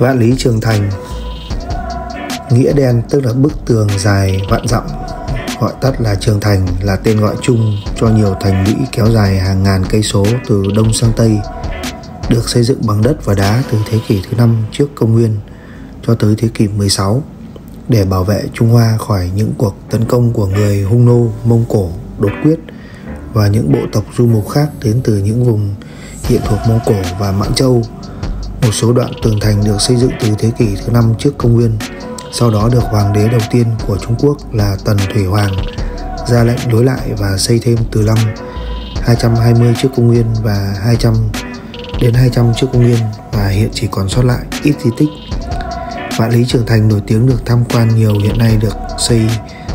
Vạn Lý Trường Thành Nghĩa đen tức là bức tường dài vạn dặm gọi tắt là Trường Thành là tên gọi chung cho nhiều thành lũy kéo dài hàng ngàn cây số từ đông sang tây được xây dựng bằng đất và đá từ thế kỷ thứ năm trước công nguyên cho tới thế kỷ 16 để bảo vệ Trung Hoa khỏi những cuộc tấn công của người Hung Nô, Mông Cổ, Đột Quyết và những bộ tộc du mục khác đến từ những vùng hiện thuộc Mông Cổ và Mãn Châu. Một số đoạn tường thành được xây dựng từ thế kỷ thứ năm trước công nguyên, sau đó được hoàng đế đầu tiên của Trung Quốc là Tần Thủy Hoàng ra lệnh đối lại và xây thêm từ năm 220 trước công nguyên và 200 đến 200 trước công nguyên và hiện chỉ còn sót lại ít di tích. Vạn Lý Trường Thành nổi tiếng được tham quan nhiều hiện nay được xây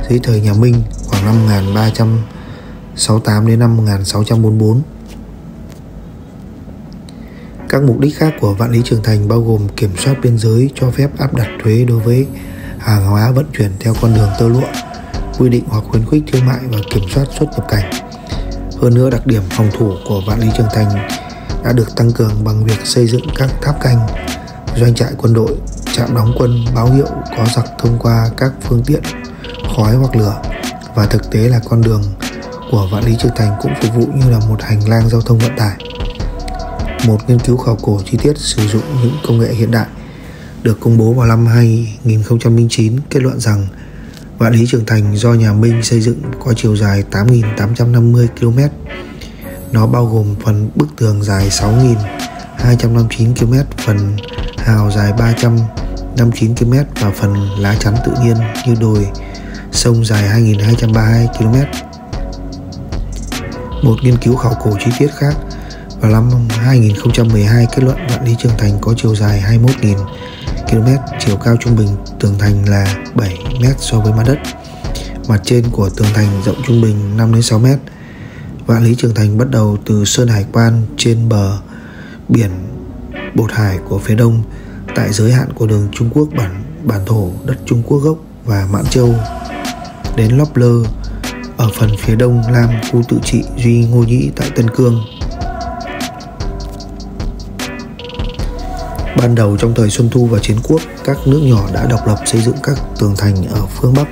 dưới thời nhà Minh khoảng năm 1368 đến năm 1644. Các mục đích khác của Vạn Lý Trường Thành bao gồm kiểm soát biên giới cho phép áp đặt thuế đối với hàng hóa vận chuyển theo con đường tơ lụa, quy định hoặc khuyến khích thương mại và kiểm soát xuất nhập cảnh. Hơn nữa đặc điểm phòng thủ của Vạn Lý Trường Thành đã được tăng cường bằng việc xây dựng các tháp canh, doanh trại quân đội, trạm đóng quân báo hiệu có giặc thông qua các phương tiện khói hoặc lửa và thực tế là con đường của Vạn Lý Trường Thành cũng phục vụ như là một hành lang giao thông vận tải. Một nghiên cứu khảo cổ chi tiết sử dụng những công nghệ hiện đại được công bố vào năm 2009 kết luận rằng Vạn Lý Trường Thành do nhà Minh xây dựng có chiều dài 8.850 km nó bao gồm phần bức tường dài 6.259 km, phần hào dài 359 km và phần lá chắn tự nhiên như đồi sông dài 2.232 km. Một nghiên cứu khảo cổ chi tiết khác vào năm 2012 kết luận Vạn Lý Trường Thành có chiều dài 21.000 km, chiều cao trung bình tường thành là 7 m so với mặt đất. Mặt trên của tường thành rộng trung bình 5 đến 6 m Vạn Lý Trường Thành bắt đầu từ Sơn Hải Quan trên bờ biển Bột Hải của phía đông tại giới hạn của đường Trung Quốc bản bản thổ đất Trung Quốc gốc và Mãn Châu đến Lop Lơ ở phần phía đông Lam khu tự trị Duy Ngô Nhĩ tại Tân Cương. Ban đầu trong thời Xuân Thu và Chiến Quốc, các nước nhỏ đã độc lập xây dựng các tường thành ở phương Bắc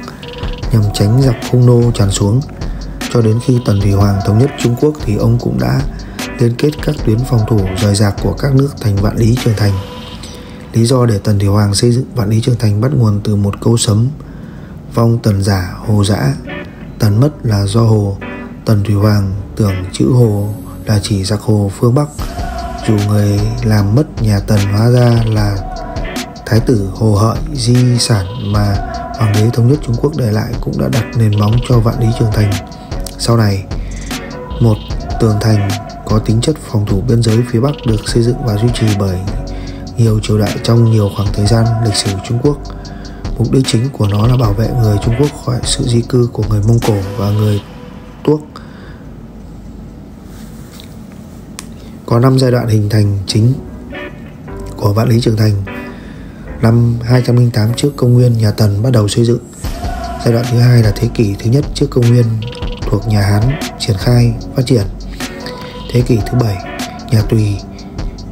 nhằm tránh giặc hung nô tràn xuống. Cho đến khi Tần Thủy Hoàng thống nhất Trung Quốc thì ông cũng đã liên kết các tuyến phòng thủ rời rạc của các nước thành Vạn Lý Trường Thành. Lý do để Tần Thủy Hoàng xây dựng Vạn Lý Trường Thành bắt nguồn từ một câu sấm Vong tần giả hồ dã Tần mất là do hồ. Tần Thủy Hoàng tưởng chữ hồ là chỉ giặc hồ phương Bắc. Dù người làm mất nhà Tần hóa ra là Thái tử Hồ Hợi di sản mà Hoàng đế thống nhất Trung Quốc để lại cũng đã đặt nền móng cho Vạn Lý Trường Thành sau này, một tường thành có tính chất phòng thủ biên giới phía Bắc được xây dựng và duy trì bởi nhiều triều đại trong nhiều khoảng thời gian lịch sử Trung Quốc. Mục đích chính của nó là bảo vệ người Trung Quốc khỏi sự di cư của người Mông Cổ và người Tuốc. Có 5 giai đoạn hình thành chính của Vạn Lý Trường Thành. Năm 208 trước công nguyên, nhà Tần bắt đầu xây dựng. Giai đoạn thứ hai là thế kỷ thứ nhất trước công nguyên, thuộc nhà Hán triển khai phát triển. Thế kỷ thứ bảy, nhà Tùy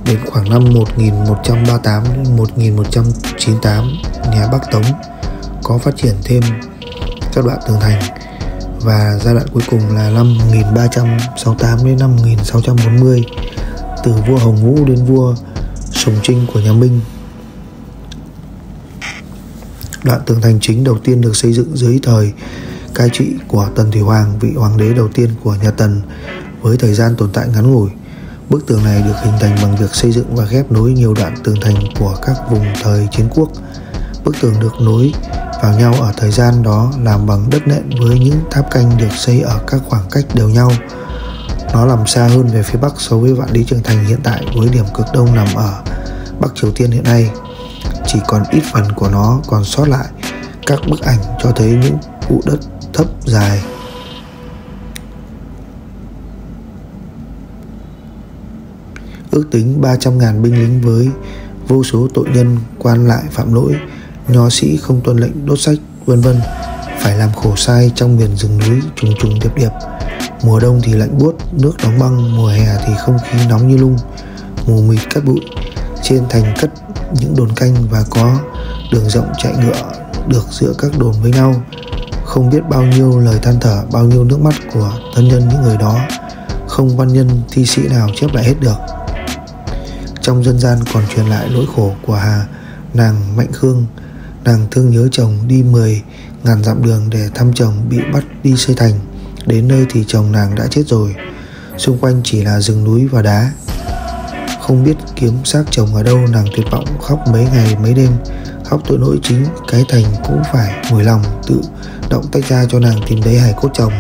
đến khoảng năm 1138 đến 1198, nhà Bắc Tống có phát triển thêm các đoạn tường thành và giai đoạn cuối cùng là năm 1368 đến năm 1640 từ vua Hồng Vũ đến vua Sùng Trinh của nhà Minh. Đoạn tường thành chính đầu tiên được xây dựng dưới thời cai trị của Tần Thủy Hoàng, vị hoàng đế đầu tiên của nhà Tần với thời gian tồn tại ngắn ngủi. Bức tường này được hình thành bằng việc xây dựng và ghép nối nhiều đoạn tường thành của các vùng thời chiến quốc. Bức tường được nối vào nhau ở thời gian đó làm bằng đất nện với những tháp canh được xây ở các khoảng cách đều nhau. Nó nằm xa hơn về phía bắc so với vạn lý trường thành hiện tại với điểm cực đông nằm ở Bắc Triều Tiên hiện nay. Chỉ còn ít phần của nó còn sót lại. Các bức ảnh cho thấy những vụ đất thấp dài ước tính 300.000 binh lính với vô số tội nhân quan lại phạm lỗi, nho sĩ không tuân lệnh đốt sách, vân vân, phải làm khổ sai trong miền rừng núi trùng trùng điệp điệp mùa đông thì lạnh buốt, nước đóng băng, mùa hè thì không khí nóng như lung, mù mịt cát bụi. Trên thành cất những đồn canh và có đường rộng chạy ngựa được giữa các đồn với nhau. Không biết bao nhiêu lời than thở, bao nhiêu nước mắt của thân nhân những người đó. Không văn nhân, thi sĩ nào chép lại hết được. Trong dân gian còn truyền lại nỗi khổ của hà, nàng mạnh khương. Nàng thương nhớ chồng đi 10 ngàn dặm đường để thăm chồng bị bắt đi xây thành đến nơi thì chồng nàng đã chết rồi. Xung quanh chỉ là rừng núi và đá. Không biết kiếm xác chồng ở đâu, nàng tuyệt vọng khóc mấy ngày mấy đêm. Khóc tội lỗi chính, cái thành cũng phải mùi lòng tự động tách ra cho nàng tìm thấy hải cốt chồng.